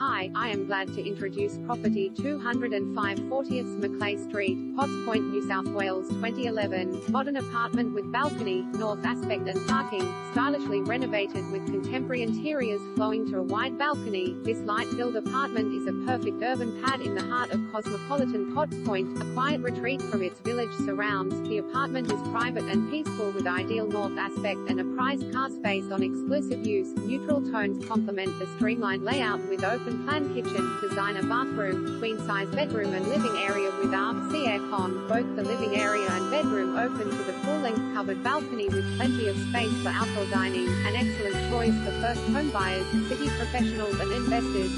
Hi, I am glad to introduce property 205 40th Macleay Street, Potts Point, New South Wales 2011. Modern apartment with balcony, north aspect and parking, stylishly renovated with contemporary interiors flowing to a wide balcony. This light-filled apartment is a perfect urban pad in the heart of cosmopolitan Potts Point, a quiet retreat from its village surrounds. The apartment is private and peaceful with ideal north aspect and a prized car space on exclusive use. Neutral tones complement the streamlined layout with open plan kitchen, designer bathroom, queen-size bedroom and living area with RC aircon. Both the living area and bedroom open to the full-length covered balcony with plenty of space for outdoor dining, an excellent choice for first home buyers, city professionals and investors.